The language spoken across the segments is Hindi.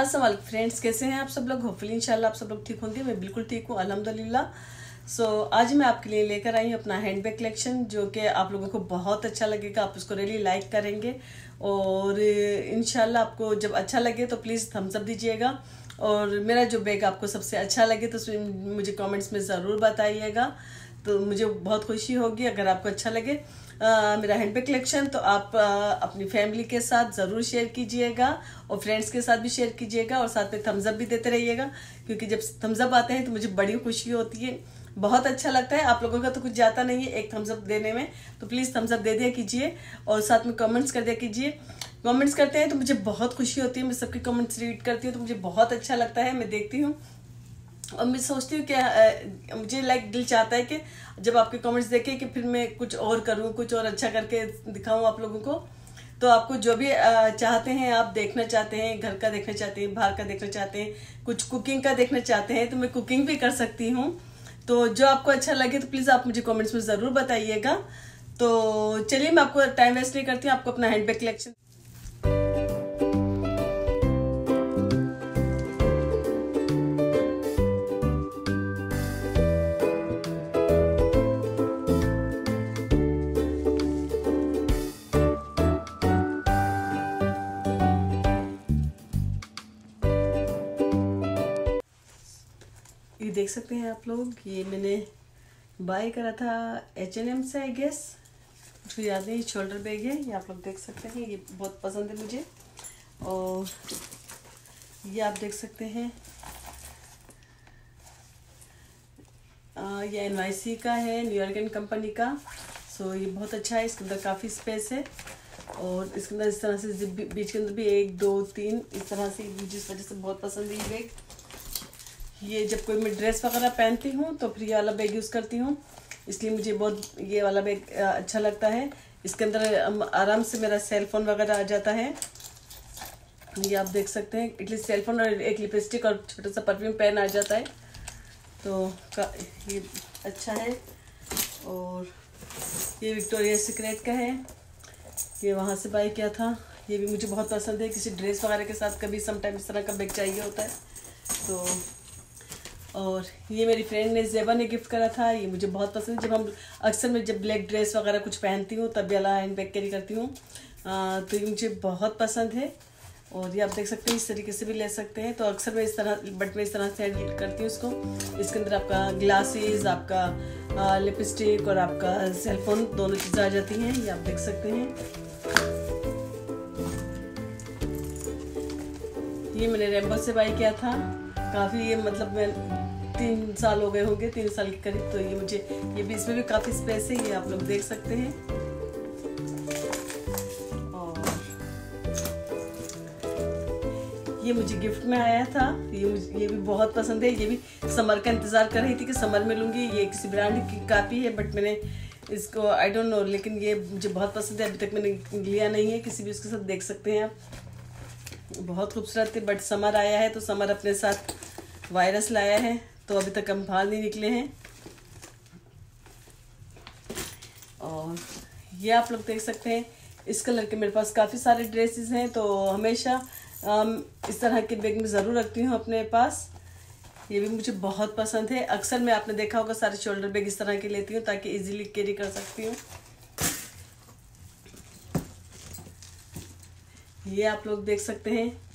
असलम फ्रेंड्स कैसे हैं आप सब लोग? होपफुली इंशाल्लाह आप सब लोग ठीक होंगे। मैं बिल्कुल ठीक हूँ अल्हम्दुलिल्लाह। सो so, आज मैं आपके लिए लेकर आई हूँ अपना हैंड बैग कलेक्शन जो कि आप लोगों को बहुत अच्छा लगेगा। आप उसको रियली लाइक करेंगे। और इनशाला आपको जब अच्छा लगे तो प्लीज़ थम्स अप दीजिएगा। और मेरा जो बैग आपको सबसे अच्छा लगे तो उसमें मुझे कमेंट्स में ज़रूर बताइएगा। तो मुझे बहुत खुशी होगी अगर आपको अच्छा लगे। आ, मेरा हैंडबैग कलेक्शन तो आप आ, अपनी फैमिली के साथ ज़रूर शेयर कीजिएगा और फ्रेंड्स के साथ भी शेयर कीजिएगा और साथ में थम्सअप भी देते रहिएगा। क्योंकि जब थम्सअप आते हैं तो मुझे बड़ी खुशी होती है। बहुत अच्छा लगता है। आप लोगों का तो कुछ जाता नहीं है एक थम्सअप देने में। तो प्लीज़ थम्सअप दे दिया कीजिए और साथ में कमेंट्स कर दिया कीजिए। कमेंट्स करते हैं तो मुझे बहुत खुशी होती है। मैं सबके कमेंट्स रीड करती हूँ तो मुझे बहुत अच्छा लगता है। मैं देखती हूँ। और मैं सोचती हूँ कि मुझे लाइक दिल चाहता है कि जब आपके कमेंट्स देखें कि फिर मैं कुछ और करूँ, कुछ और अच्छा करके दिखाऊँ आप लोगों को तो आपको जो भी चाहते हैं, आप देखना चाहते हैं, घर का देखना चाहते हैं, बाहर का देखना चाहते हैं, कुछ कुकिंग का देखना चाहते हैं तो मैं कुकिंग भी कर सकती हूँ। तो जो आपको अच्छा लगे तो प्लीज़ आप मुझे कमेंट्स में ज़रूर बताइएगा। तो चलिए, मैं आपको टाइम वेस्ट नहीं करती हूँ, आपको अपना हैंड बैग कलेक्शन ये देख सकते हैं आप लोग, ये मैंने बाय करा था एच एन एम से आई गेस मुझे याद नहीं शोल्डर बैग है, ये आप लोग देख सकते हैं, ये बहुत पसंद है मुझे। और ये आप देख सकते हैं ये एन का है न्यूयॉर्कन कंपनी का। सो ये बहुत अच्छा है, इसके अंदर काफ़ी स्पेस है। और इसके अंदर इस तरह से बीच के अंदर भी एक, दो, तीन, इस तरह से, जिस वजह से बहुत पसंद है ये बैग ये जब कोई मैं ड्रेस वगैरह पहनती हूँ तो फिर ये वाला बैग यूज़ करती हूँ। इसलिए मुझे बहुत ये वाला बैग अच्छा लगता है। इसके अंदर आराम से मेरा सेल फ़ोन वगैरह आ जाता है। ये आप देख सकते हैं एटलीस्ट सेल फ़ोन और एक लिपस्टिक और छोटा सा परफ्यूम पेन आ जाता है। तो ये अच्छा है। और ये विक्टोरिया सीक्रेट का है। ये वहाँ से बाई किया था। ये भी मुझे बहुत पसंद है। किसी ड्रेस वगैरह के साथ कभी समटाइम इस तरह का बैग चाहिए होता है। तो और ये मेरी फ्रेंड ने जेबा ने गिफ्ट करा था, ये मुझे बहुत पसंद है। जब हम अक्सर मैं जब ब्लैक ड्रेस वगैरह कुछ पहनती हूँ, तब अला हैंड बैग कैरी करती हूँ। तो ये मुझे बहुत पसंद है। और ये आप देख सकते हैं, इस तरीके से भी ले सकते हैं। तो अक्सर मैं इस तरह बट मैं इस तरह से हैंडल करती हूँ इसको। इसके अंदर आपका ग्लासेस आपका लिपस्टिक और आपका सेलफोन दोनों चीज़ें आ जाती हैं। ये आप देख सकते हैं। ये मैंने रेम्बो से बाई किया था। काफ़ी ये मतलब मैं तीन साल हो गए होंगे, तीन साल के करीब तो ये मुझे, ये भी इसमें भी काफ़ी स्पेस है, ये आप लोग देख सकते हैं। और ये मुझे गिफ्ट में आया था, ये मुझे, ये भी बहुत पसंद है, ये भी समर का इंतज़ार कर रही थी कि समर में लूँगी, ये किसी ब्रांड की कापी है बट मैंने इसको आई डोंट नो लेकिन ये मुझे बहुत पसंद है, अभी तक मैंने लिया नहीं है, किसी भी उसके साथ देख सकते हैं आप। बहुत खूबसूरत है बट समर आया है तो समर अपने साथ वायरस लाया है। तो अभी तक हम बाहर नहीं निकले हैं। और ये आप लोग देख सकते हैं, इस कलर के मेरे पास काफ़ी सारे ड्रेसेस हैं तो हमेशा इस तरह के बैग में ज़रूर रखती हूँ अपने पास। ये भी मुझे बहुत पसंद है। अक्सर मैं, आपने देखा होगा, सारे शोल्डर बैग इस तरह के लेती हूँ ताकि इजीली कैरी कर सकती हूँ। ये आप लोग देख सकते हैं।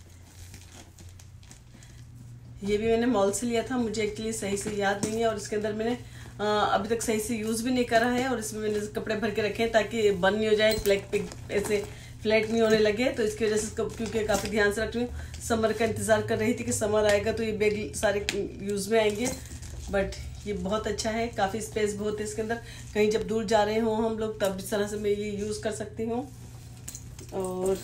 ये भी मैंने मॉल से लिया था, मुझे एक्चुअली सही से याद नहीं है और इसके अंदर मैंने अभी तक सही से यूज़ भी नहीं करा है और इसमें मैंने कपड़े भर के रखे हैं ताकि बंद नहीं हो जाए फ्लैट पिक ऐसे फ्लैट नहीं होने लगे। तो इसकी वजह से क्योंकि काफ़ी ध्यान से रख रही हूँ समर का इंतज़ार कर रही थी कि समर आएगा तो ये बैग सारे यूज़ में आएँगे। बट ये बहुत अच्छा है, काफ़ी स्पेस बहुत है इसके अंदर। कहीं जब दूर जा रहे हों हम लोग, तब इस तरह से मैं ये यूज़ कर सकती हूँ। और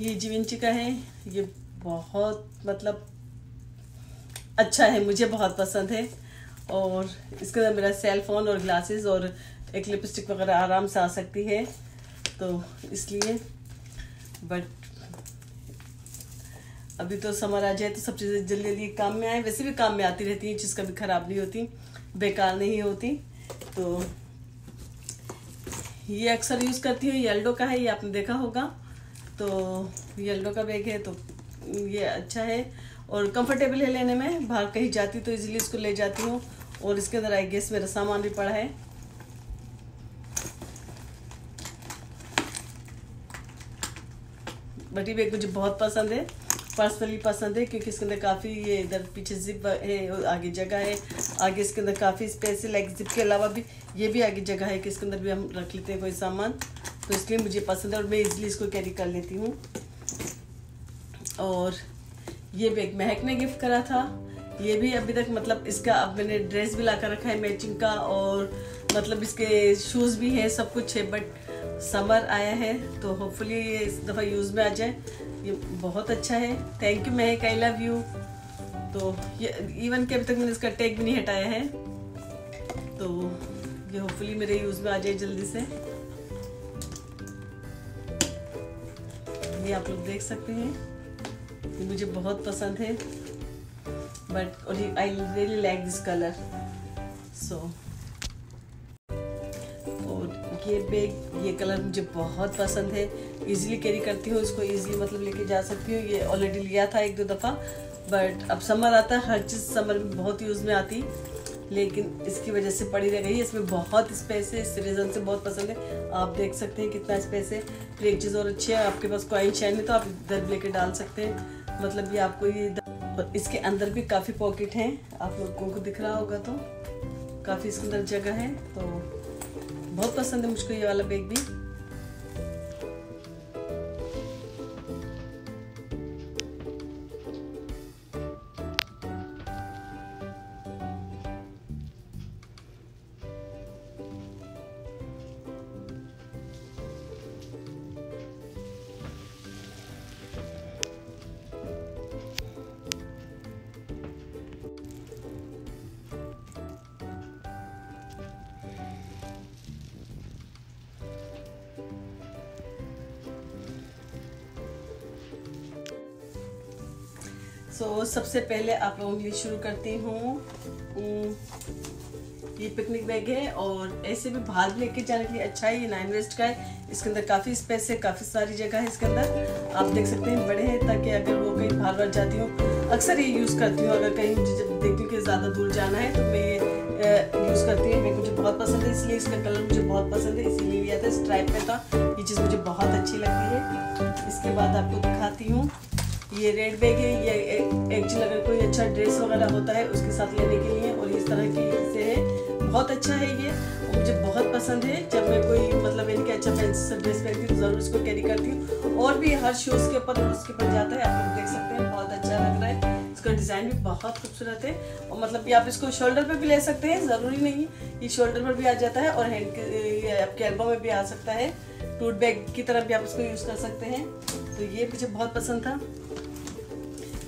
ये जीविंची का है, ये बहुत मतलब अच्छा है, मुझे बहुत पसंद है। और इसके अंदर मेरा सेल फ़ोन और ग्लासेस और एक लिपस्टिक वगैरह आराम से आ सकती है। तो इसलिए बट अभी तो समर आ जाए तो सब चीज़ें जल्दी जल्दी काम में आए। वैसे भी काम में आती रहती हैं, चीज़ कभी ख़राब नहीं होती, बेकार नहीं होती। तो ये अक्सर यूज़ करती हूँ। येल्डो का है, ये आपने देखा होगा। तो येल्डो का बैग है तो ये अच्छा है। और कंफर्टेबल है लेने में। बाहर कहीं जाती तो इजीली इसको ले जाती हूँ। और इसके अंदर आई गेस मेरा सामान भी पड़ा है। बटी बैग मुझे बहुत पसंद है। पर्सनली पसंद है क्योंकि इसके अंदर काफ़ी ये इधर पीछे जिप है आगे जगह है। आगे इसके अंदर काफ़ी स्पेस है लाइक जिप के अलावा भी ये भी आगे जगह है कि इसके अंदर भी हम रख लेते हैं कोई सामान। तो इसलिए मुझे पसंद है और मैं इजीली इसको कैरी कर लेती हूँ। और ये बैग महक ने गिफ्ट करा था। ये भी अभी तक मतलब इसका अब मैंने ड्रेस भी ला कर रखा है मैचिंग का और मतलब इसके शूज़ भी हैं, सब कुछ है बट समर आया है तो होपफुली ये इस दफ़ा यूज़ में आ जाए। ये बहुत अच्छा है। Thank you Mahak I love you तो ये इवन के अभी तक मैंने इसका टैग भी नहीं हटाया है। तो ये होपफुली मेरे यूज़ में आ जाए जल्दी से। ये आप लोग देख सकते हैं। ये मुझे बहुत पसंद है but I really like this colour so और ये बैग ये कलर मुझे बहुत पसंद है। इजीली कैरी करती हूँ, इसको इजीली मतलब लेके जा सकती हूँ। ये ऑलरेडी लिया था एक दो दफ़ा बट अब समर आता है, हर चीज़ समर में बहुत यूज़ में आती। लेकिन इसकी वजह से पड़ी रह गई इसमें बहुत स्पेस है, इस रीज़न से बहुत पसंद है। आप देख सकते हैं कितना स्पेस है। फिर एक चीज़ और अच्छी है, आपके पास कॉइन शैन है तो आप इधर लेके डाल सकते हैं। मतलब ये आपको ये इसके अंदर भी काफ़ी पॉकेट हैं। आप लोगों को दिख रहा होगा तो। काफ़ी इसके अंदर जगह है तो बहुत पसंद है मुझको ये वाला बैग भी। सो so, सबसे पहले आप लोगों के लिए शुरू करती हूँ। ये पिकनिक बैग है और ऐसे भी बाहर लेके जाने के लिए अच्छा है ये नाइन वेस्ट का है। इसके अंदर काफ़ी स्पेस है काफ़ी सारी जगह है इसके अंदर। आप देख सकते हैं बड़े हैं ताकि अगर वो कहीं बाहर बाहर जाती हूँ अक्सर ये यूज़ करती हूँ। अगर कहीं मुझे जब देखती हूँ कि ज़्यादा दूर जाना है तो मैं यूज़ करती हूँ। मुझे बहुत पसंद है इसलिए इसका कलर मुझे बहुत पसंद है इसीलिए लिया था स्ट्राइप में था। ये चीज़ मुझे बहुत अच्छी लगती है। इसके बाद आपको दिखाती हूँ। ये रेड बैग है, ये एक्चुअली अगर कोई अच्छा ड्रेस वगैरह होता है, उसके साथ लेने के लिए और इस तरह की से है, बहुत अच्छा है ये। और मुझे बहुत पसंद है, जब मैं कोई मतलब इनके अच्छा फैंसी ड्रेस पहनती हूँ तो ज़रूर इसको कैरी करती हूँ। और भी हर शूज़ के ऊपर उसके ऊपर जाता है, आप लोग देख सकते हैं, बहुत अच्छा लग रहा है। इसका डिज़ाइन भी बहुत खूबसूरत है। और मतलब कि आप इसको शोल्डर पर भी ले सकते हैं, ज़रूरी नहीं ये शोल्डर पर भी आ जाता है और हैंड आपके एल्बो में भी आ सकता है। टूट बैग की तरह भी आप इसको यूज़ कर सकते हैं। तो ये मुझे बहुत पसंद था।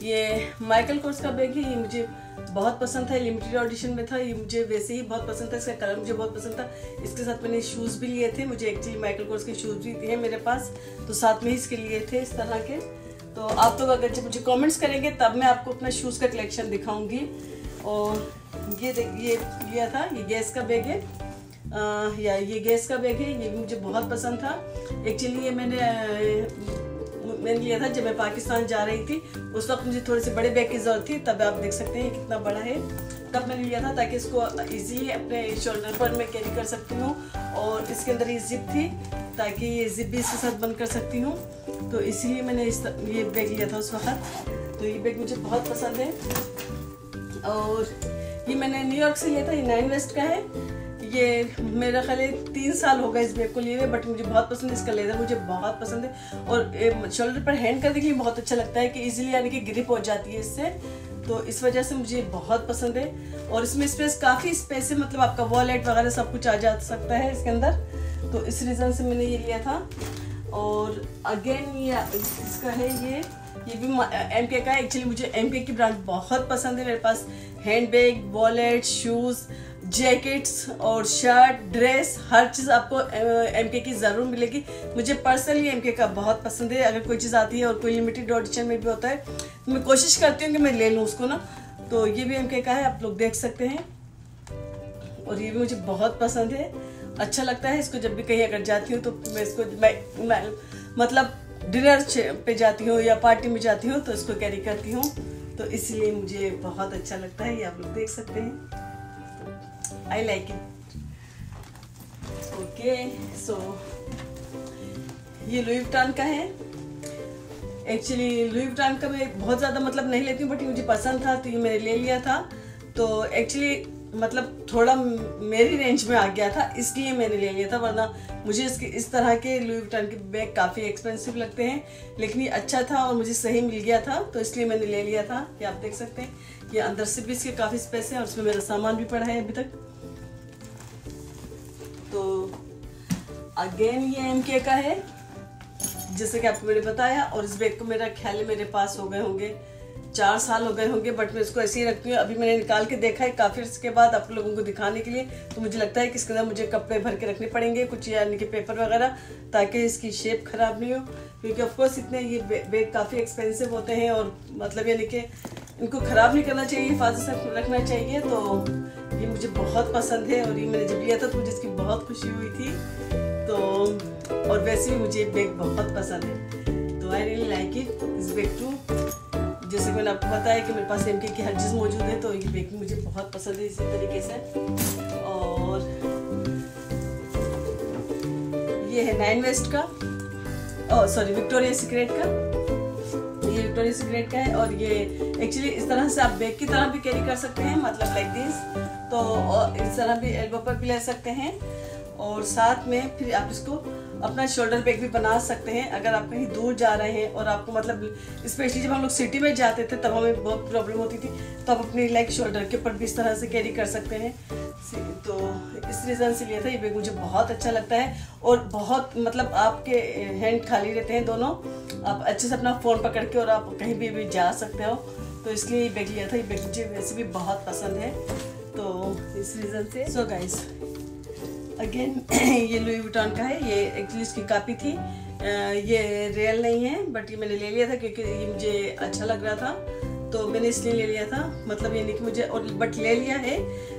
ये माइकल कोर्स का बैग है ये मुझे बहुत पसंद था लिमिटेड ऑडिशन में था ये मुझे वैसे ही बहुत पसंद था इसका कलर मुझे बहुत पसंद था। इसके साथ मैंने शूज़ भी लिए थे मुझे एक्चुअली माइकल कोर्स के शूज़ भी थे मेरे पास तो साथ में ही इसके लिए थे इस तरह के। तो आप लोग तो अगर जब मुझे कमेंट्स करेंगे तब मैं आपको अपना शूज़ का कलेक्शन दिखाऊँगी। और ये ये लिया था ये गैस का बैग है। आ, या ये गैस का बैग है ये भी मुझे बहुत पसंद था। एक्चुअली ये मैंने मैंने लिया था जब मैं पाकिस्तान जा रही थी। उस वक्त मुझे थोड़े से बड़े बैग की ज़रूरत थी, तब आप देख सकते हैं कितना बड़ा है। तब मैंने लिया था ताकि इसको इजीली अपने शोल्डर पर मैं कैरी कर सकती हूँ और इसके अंदर ये जिप थी ताकि ये जिप भी इसके साथ बंद कर सकती हूँ। तो इसीलिए मैंने इस ये बैग लिया था उस वक्त। तो ये बैग मुझे बहुत पसंद है। और ये मैंने न्यूयॉर्क से लिया था, ये नाइन वेस्ट का है। ये मेरा ख्याल तीन साल हो गए इस बैग को लिए हुए बट मुझे बहुत पसंद है इसका लेदर मुझे बहुत पसंद है। और शोल्डर पर हैंड करने के लिए बहुत अच्छा लगता है कि इजीली यानी कि ग्रिप हो जाती है इससे। तो इस वजह से मुझे बहुत पसंद है। और इसमें स्पेस काफ़ी स्पेस है मतलब आपका वॉलेट वगैरह सब कुछ आ जा सकता है इसके अंदर। तो इस रीज़न से मैंने ये लिया था। और अगेन ये इसका है ये ये भी एम के का एक्चुअली मुझे एम के की ब्रांड बहुत पसंद है। मेरे पास hand bag wallet shoes jackets और शर्ट ड्रेस हर चीज़ आपको एम के की ज़रूर मिलेगी। मुझे पर्सनली एम के का बहुत पसंद है। अगर कोई चीज़ आती है और कोई लिमिटेड ऑडिशन में भी होता है तो मैं कोशिश करती हूँ कि मैं ले लूँ उसको ना। तो ये भी एम के का है आप लोग देख सकते हैं। और ये भी मुझे बहुत पसंद है। अच्छा लगता है इसको जब भी कहीं अगर जाती हूँ तो मैं इसको मैं, मैं मतलब डिनर पे जाती हूँ या पार्टी में जाती हूँ तो इसको कैरी करती हूँ। तो इसलिए मुझे बहुत अच्छा लगता है ये आप लोग देख सकते हैं। I like it okay so ये लुई का है. एक्चुअली लुई का मैं बहुत ज़्यादा मतलब नहीं लेती हूँ बट मुझे पसंद था तो ये मैंने ले लिया था. तो एक्चुअली मतलब थोड़ा मेरी रेंज में आ गया था, इसलिए मैंने ले लिया था, वरना मुझे इसके, इस तरह के लुई विटन के बैग काफ़ी एक्सपेंसिव लगते हैं. लेकिन ये अच्छा था और मुझे सही मिल गया था तो इसलिए मैंने ले लिया था. ये आप देख सकते हैं, ये अंदर से भी इसके काफ़ी स्पेस है और उसमें मेरा सामान भी पड़ा है अभी तक. तो अगेन ये एम के का है, जैसे कि आपको मैंने बताया, और इस बैग को मेरा ख्याल है मेरे पास हो गए होंगे, चार साल हो गए होंगे बट मैं इसको ऐसे ही रखती हूँ। अभी मैंने निकाल के देखा है, काफ़ी इसके बाद आप लोगों को दिखाने के लिए तो मुझे लगता है कि इसके अंदर मुझे कपड़े भर के रखने पड़ेंगे, कुछ यानी कि पेपर वगैरह, ताकि इसकी शेप ख़राब नहीं हो, क्योंकि ऑफकोर्स इतने ये बैग काफ़ी एक्सपेंसिव होते हैं, और मतलब यानी कि इनको ख़राब नहीं करना चाहिए हिफाजत से रखना चाहिए तो ये मुझे बहुत पसंद है और ये मैंने जब लिया था तो मुझे इसकी बहुत खुशी हुई थी। तो और वैसे भी मुझे बैग बहुत पसंद है। तो आई रियली लाइक इट इस बैग टू जैसे मैंने आपको बताया कि मेरे पास एम की हर चीज़ मौजूद है तो ये बेकिंग मुझे बहुत पसंद है इसी तरीके से। और ये है नाइन वेस्ट का। सॉरी विक्टोरिया सीक्रेट का। ये विक्टोरिया सीक्रेट का है और ये एक्चुअली इस तरह से आप बैग की तरह भी कैरी कर सकते हैं मतलब लाइक दिस तो इस तरह भी एल्बो पर भी ले सकते हैं। और साथ में फिर आप इसको अपना शोल्डर बैग भी बना सकते हैं। अगर आप कहीं दूर जा रहे हैं और आपको मतलब स्पेशली जब हम लोग सिटी में जाते थे तब हमें बहुत प्रॉब्लम होती थी। तो आप अपनी लाइक शोल्डर के ऊपर भी इस तरह से कैरी कर सकते हैं। तो इस रीज़न से लिया था। ये बैग मुझे बहुत अच्छा लगता है। और बहुत मतलब आपके हैंड खाली रहते हैं दोनों। आप अच्छे से अपना फ़ोन पकड़ के और आप कहीं भी, भी जा सकते हो। तो इसलिए ये बैग लिया था। ये बैग मुझे वैसे भी बहुत पसंद है। तो इस रीज़न से? सो गाइस अगेन ये लुई विटॉन का है ये एक्चुअली इसकी कापी थी। ये रियल नहीं है बट ये मैंने ले लिया था क्योंकि ये मुझे अच्छा लग रहा था। तो मैंने इसलिए ले लिया था मतलब ये नहीं कि मुझे और बट ले लिया है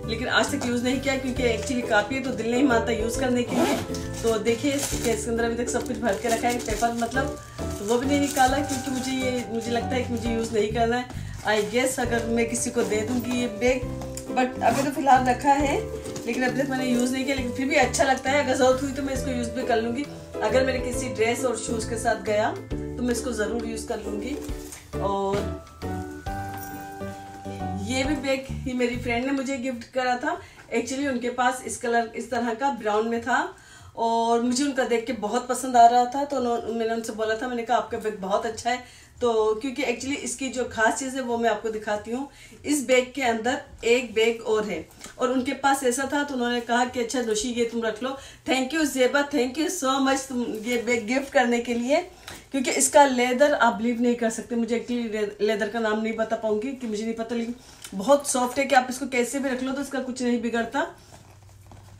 लेकिन आज तक यूज़ नहीं किया क्योंकि एक्चुअली कापी है तो दिल नहीं मानता यूज़ करने के लिए। तो देखिए इसके अंदर अभी तक सब कुछ भर के रखा है पेपर मतलब तो वो भी नहीं निकाला क्योंकि मुझे ये मुझे लगता है कि मुझे यूज़ नहीं करना है। आई गेस अगर मैं किसी को दे दूँगी ये बैग बट अभी तो फ़िलहाल रखा है, लेकिन अभी तक मैंने यूज़ नहीं किया, लेकिन फिर भी अच्छा लगता है। अगर ज़रूरत हुई तो मैं इसको यूज़ भी कर लूँगी। अगर मेरे किसी ड्रेस और शूज़ के साथ गया तो मैं इसको ज़रूर यूज़ कर लूँगी। और ये भी बैग ही मेरी फ्रेंड ने मुझे गिफ्ट करा था। एक्चुअली उनके पास इस कलर इस तरह का ब्राउन में था। और मुझे उनका देख के बहुत पसंद आ रहा था तो मैंने उनसे बोला था, मैंने कहा, आपका बैग बहुत अच्छा है। तो क्योंकि एक्चुअली इसकी जो खास चीज़ है वो मैं आपको दिखाती हूँ। इस बैग के अंदर एक बैग और है। और उनके पास ऐसा था तो उन्होंने कहा कि अच्छा दोषी ये तुम रख लो। Thank you Zeba thank you so much तुम ये बैग गिफ्ट करने के लिए। क्योंकि इसका लेदर आप बिलीव नहीं कर सकते। मुझे एक्चुअली लेदर का नाम नहीं बता पाऊँगी, कि मुझे नहीं पता, लेकिन बहुत सॉफ्ट है कि आप इसको कैसे भी रख लो तो इसका कुछ नहीं बिगड़ता।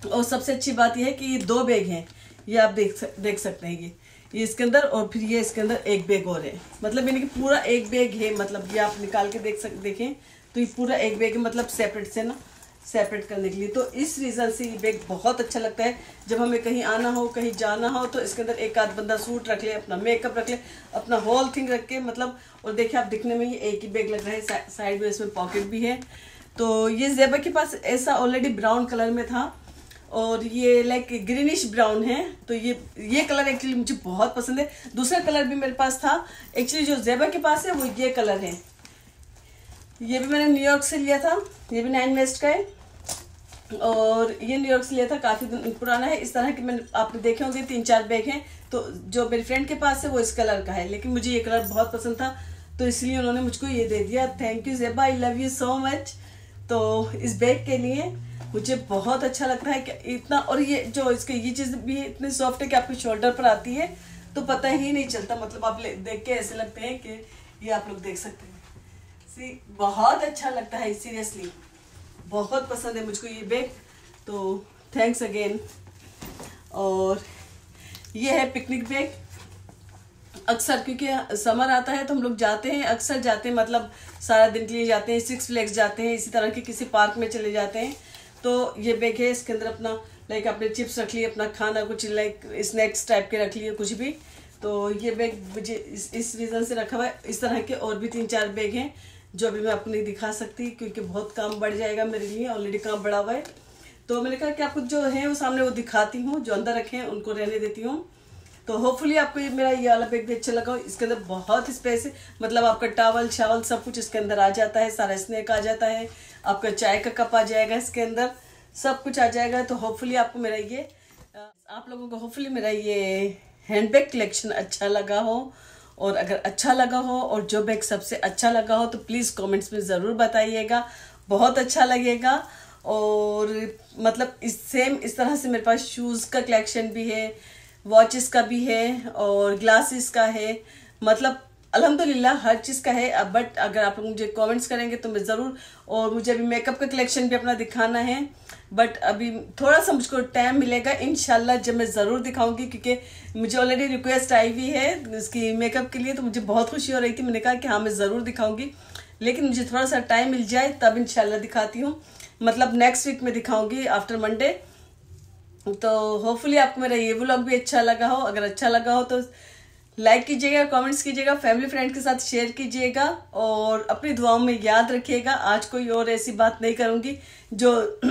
और सबसे अच्छी बात यह है कि ये दो बैग हैं। ये आप देख देख सकते हैं ये। ये इसके अंदर और फिर ये इसके अंदर एक बैग और है। मतलब यानी कि पूरा एक बैग है मतलब ये आप निकाल के देख सक, देखें तो ये पूरा एक बैग है मतलब सेपरेट से ना सेपरेट करने के लिए। तो इस रीज़न से ये बैग बहुत अच्छा लगता है। जब हमें कहीं आना हो, कहीं जाना हो तो इसके अंदर एक आध बंदा सूट रख ले, अपना मेकअप रख ले, अपना होल थिंग रख के मतलब और देखिए आप दिखने में ही एक ही बैग लग रहा है साइड में इसमें पॉकेट भी है। तो ये जेबा के पास ऐसा ऑलरेडी ब्राउन कलर में था और ये लाइक ग्रीनिश ब्राउन है तो ये ये कलर एक्चुअली मुझे बहुत पसंद है। दूसरा कलर भी मेरे पास था। एक्चुअली जो जेबा के पास है, वो ये कलर है। ये भी मैंने न्यूयॉर्क से लिया था। ये भी नाइन वेस्ट का है। और ये न्यूयॉर्क से लिया था, काफ़ी पुराना है। इस तरह के मैंने, आपने देखे होंगे, तीन चार बैग हैं। तो जो मेरी फ्रेंड के पास है, वो इस कलर का है। लेकिन मुझे ये कलर बहुत पसंद था तो इसलिए उन्होंने मुझको ये दे दिया। Thank you Zeba I love you so much तो इस बैग के लिए मुझे बहुत अच्छा लगता है कि इतना, और ये जो इसके, ये चीज़ भी इतनी सॉफ्ट है कि आपके शोल्डर पर आती है तो पता ही नहीं चलता। मतलब आप देख के ऐसे लगते हैं कि ये आप लोग देख सकते हैं। सी बहुत अच्छा लगता है सीरियसली बहुत पसंद है मुझको ये बैग। तो थैंक्स अगेन और ये है पिकनिक बैग। अक्सर, क्योंकि समर आता है तो हम लोग जाते हैं, अक्सर जाते हैं मतलब सारा दिन के लिए जाते हैं सिक्स फ्लैग्स जाते हैं, इसी तरह के किसी पार्क में चले जाते हैं। तो ये बैग है, इसके अंदर अपना लाइक अपने चिप्स रख लिए, अपना खाना, कुछ लाइक स्नैक्स टाइप के रख लिए, कुछ भी। तो ये बैग मुझे इस इस रीज़न से रखा हुआ है। इस तरह के और भी तीन चार बैग हैं, जो अभी मैं अपने दिखा सकती, क्योंकि बहुत काम बढ़ जाएगा मेरे लिए ऑलरेडी काम बढ़ा हुआ है। तो मैंने कहा कि आपको जो है वो सामने वो दिखाती हूँ, जो अंदर रखे हैं, उनको रहने देती हूँ। तो होपफुली आपको ये मेरा ये वाला बैग भी अच्छा लगा। हो इसके अंदर बहुत स्पेस है। मतलब आपका टावल शावल सब कुछ इसके अंदर आ जाता है। सारा स्नैक आ जाता है। आपका चाय का कप आ जाएगा इसके अंदर। सब कुछ आ जाएगा। तो होपफुली आपको मेरा ये आप लोगों को होपफुली मेरा ये हैंड बैग कलेक्शन अच्छा लगा हो। और अगर अच्छा लगा हो और जो बैग सबसे अच्छा लगा हो तो प्लीज़ कमेंट्स में ज़रूर बताइएगा। बहुत अच्छा लगेगा। और मतलब इस सेम इस तरह से मेरे पास शूज़ का कलेक्शन भी है। वॉचेस का भी है और ग्लासेस का है। मतलब अल्हम्दुलिल्लाह, हर चीज़ का है। बट अगर आप लोग मुझे कमेंट्स करेंगे तो मैं ज़रूर, और मुझे अभी मेकअप का कलेक्शन भी अपना दिखाना है। बट अभी थोड़ा सा मुझको टाइम मिलेगा इन जब मैं ज़रूर दिखाऊँगी, क्योंकि मुझे ऑलरेडी रिक्वेस्ट आई हुई है इसकी मेकअप के लिए तो मुझे बहुत खुशी हो रही थी। मैंने कहा कि हाँ मैं ज़रूर दिखाऊँगी। लेकिन मुझे थोड़ा सा टाइम मिल जाए, तब इन दिखाती हूँ। मतलब नेक्स्ट वीक में दिखाऊँगी आफ्टर मंडे तो होपफुली आपको मेरा ये व्लॉग भी अच्छा लगा हो। अगर अच्छा लगा हो तो लाइक कीजिएगा कमेंट्स कीजिएगा फैमिली फ्रेंड के साथ शेयर कीजिएगा और अपनी दुआओं में याद रखिएगा। आज कोई और ऐसी बात नहीं करूँगी जो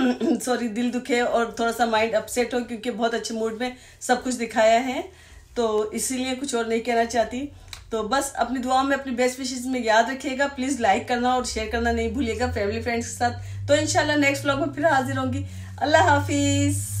सॉरी दिल दुखे और थोड़ा सा माइंड अपसेट हो क्योंकि बहुत अच्छे मूड में सब कुछ दिखाया है। तो इसीलिए कुछ और नहीं कहना चाहती। तो बस अपनी दुआओं में, अपनी बेस्ट विशेष में याद रखिएगा। प्लीज़ लाइक करना और शेयर करना नहीं भूलिएगा फैमिली फ्रेंड्स के साथ। तो इनशाला नेक्स्ट ब्लॉग में फिर हाजिर होंगी। अल्लाह हाफिज़।